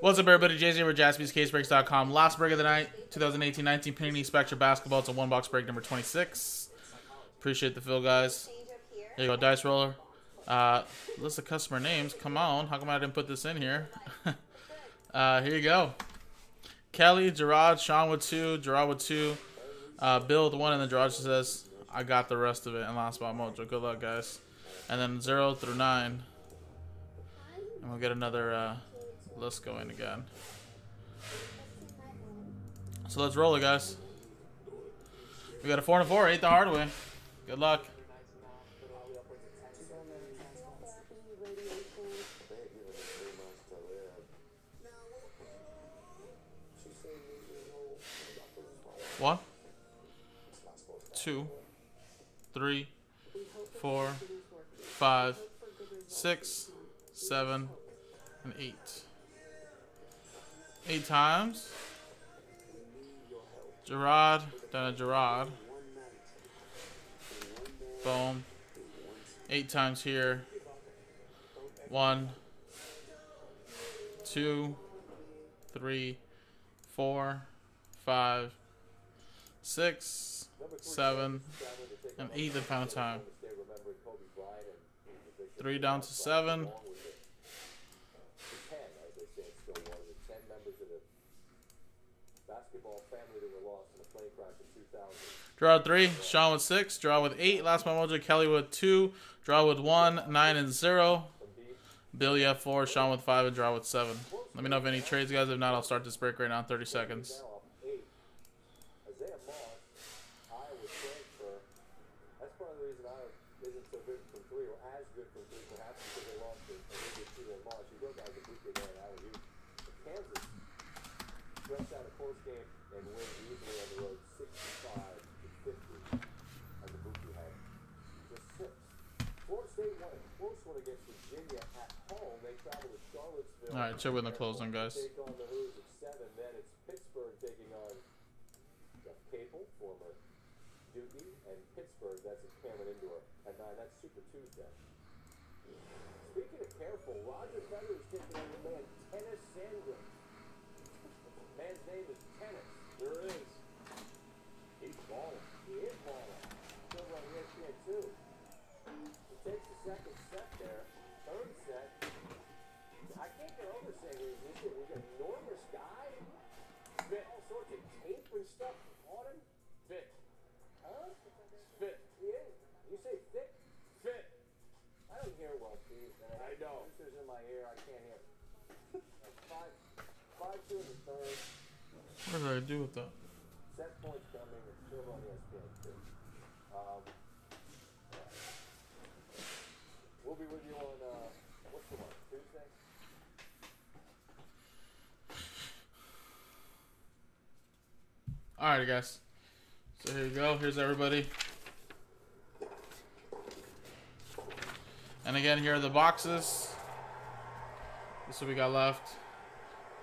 What's up, everybody? Jay-Z over JaspysCaseBreaks.com. Last break of the night, 2018-19 Panini Spectra Basketball. It's a one-box break number 26. Appreciate the fill, guys. There you go, Dice Roller. Uh, list of customer names. Come on. How come I didn't put this in here? uh, here you go. Kelly, Gerard, Sean with two, Gerard with two, uh, Bill with one, and then Gerard says, I got the rest of it and last spot mojo. Good luck, guys. And then zero through nine. And we'll get another uh, list in again. So let's roll it, guys. We got a four and a four, eight the hard way. Good luck. One, two, three, four, five, six, seven, and eight. Eight times. Gerard, then a Gerard. Boom. Eight times here. One, two, three, four, five, six, seven, and eight the final time. Three down to seven. Draw three. Sean with six. Draw with eight. Last one mojo. Kelly with two. Draw with one. Nine and zero. Bill, you have four. Sean with five and draw with seven. Let me know if any trades, guys. If not, I'll start this break right now. in 30 seconds. All right, check with the closing, guys. former Doogie, and Pittsburgh, that's at Cameron Indoor. At nine, that's Super Tuesday. Speaking of careful, Roger Federer is taking on the man Tennys Sandgren. Man's name is Tennys. There it is. He's balling. He is balling. Still on He takes the second set there. Third set. I can't get over Sandgren. He's an enormous guy. Fit all sorts of tape and stuff on him. Fit. Huh? Fit. Is. You say thick? Fit. I don't hear well. And I know. This is in my ear. I can't hear. Like five, five, two in the third. What did I do with that? Set points coming. On ESPN too. Um, yeah. We'll be with you on uh, what's the one? Tuesday. All right, guys. So here you go. Here's everybody. And again, here are the boxes. This is what we got left.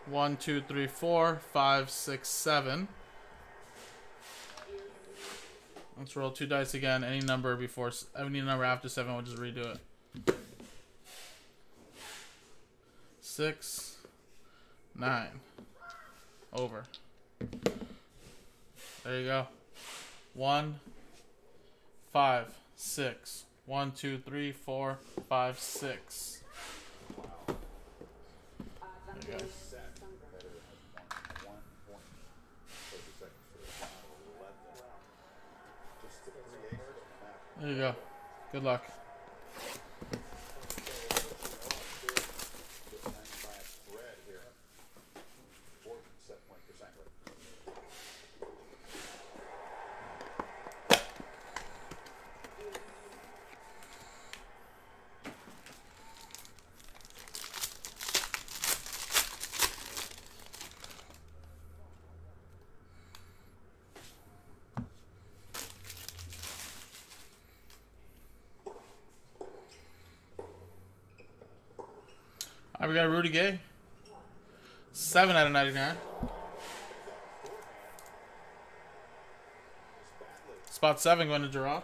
One, two, three, four, five, six, seven. Let's roll two dice again. Any number before, any number after seven, we'll just redo it. Six, nine. Over. There you go. One, five, six. One, two, three, four, five, six. There you. There you go. Good luck. Right, we got Rudy Gay. Seven out of ninety-nine. Spot seven going to more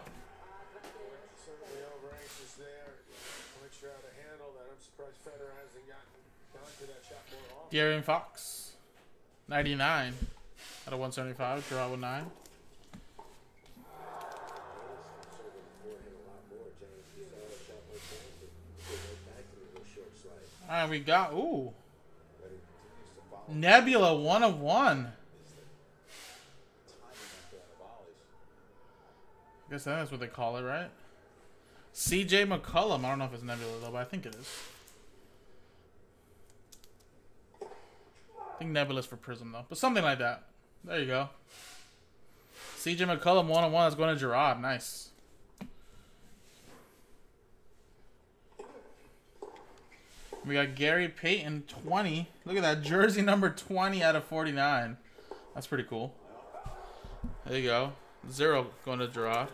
De'Aaron Fox. 99 out of 175. Draw with 9. Alright, we got. Ooh. Nebula, 1 of 1. I guess that's what they call it, right? CJ McCollum. I don't know if it's Nebula, though, but I think it is. I think Nebula's for Prism, though. But something like that. There you go. CJ McCollum, 1 on 1. That's going to Gerard. Nice. We got Gary Payton, 20. Look at that. Jersey number 20 out of 49. That's pretty cool. There you go. Zero going to bit.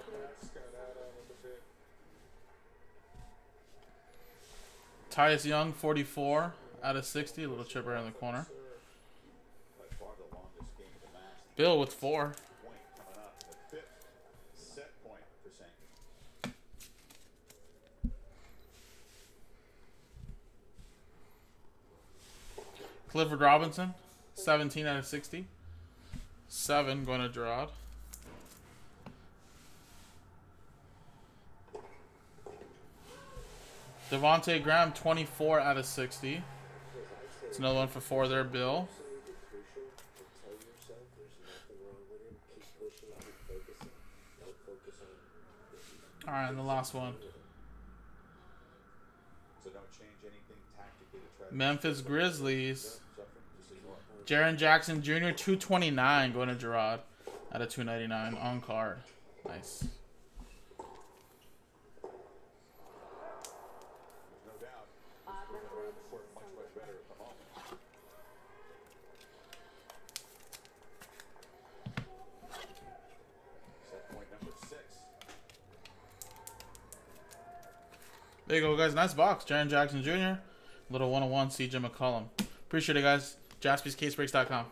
Tyus Young, 44 out of 60. A little chip around the corner. Bill with four. Point coming up. The fifth set point for Sankey. Clifford Robinson, 17 out of 60. Seven going to Gerard. Devonte' Graham, 24 out of 60. It's another one for four there, Bill. All right, and the last one. So don't change anything tactically to try to Memphis Grizzlies. Jaren Jackson Jr. 229 going to Gerard out of 299 on card. Nice. There you go, guys. Nice box. Jaren Jackson Jr. Little 101 CJ McCollum. Appreciate it, guys. JaspysCaseBreaks.com.